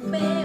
baby.